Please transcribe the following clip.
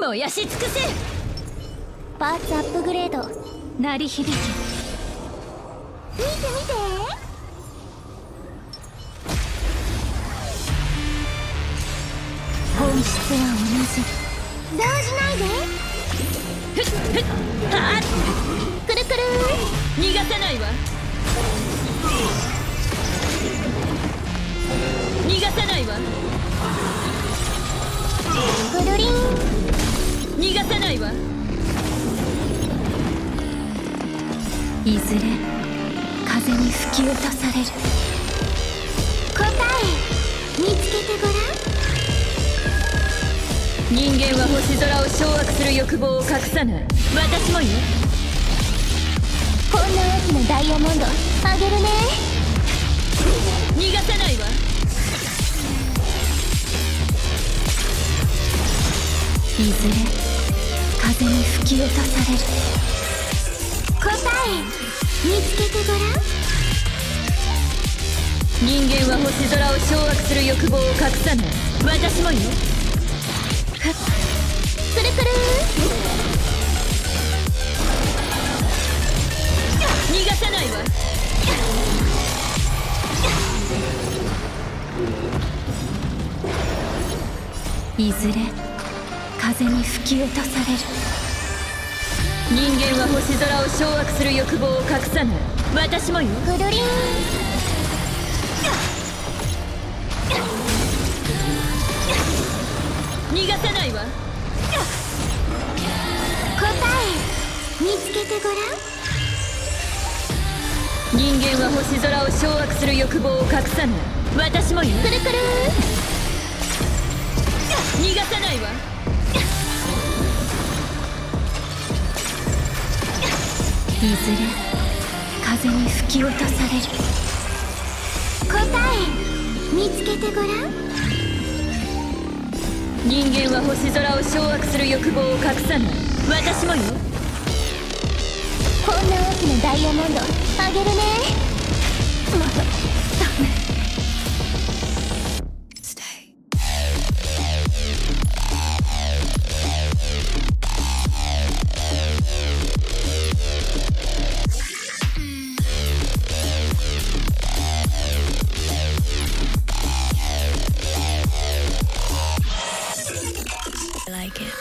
燃やし尽くせ。パーツアップグレード。鳴り響き見て見て。本質は同じ。動じないで。ふっふっはっ。くるくる逃がさないわ。逃がさないわないわ。いずれ風に吹き落とされる。答え見つけてごらん。人間は星空を掌握する欲望を隠さない。私もよ。こんな大きなダイヤモンドあげるね。逃がさないわ。いずれ風に吹き落とされる。答え見つけてごらん。人間は星空を掌握する欲望を隠さない。私もよ。くるくる。逃がさないわ。いずれ風に吹き落とされる。人間は星空を掌握する欲望を隠さない私もよ。くるりん逃がさないわ。答え見つけてごらん。人間は星空を掌握する欲望を隠さない私もよ。くるくる。逃がさないわいずれ風に吹き落とされる答え見つけてごらん人間は星空を掌握する欲望を隠さない私もよこんな大きなダイヤモンドあげるねも like it.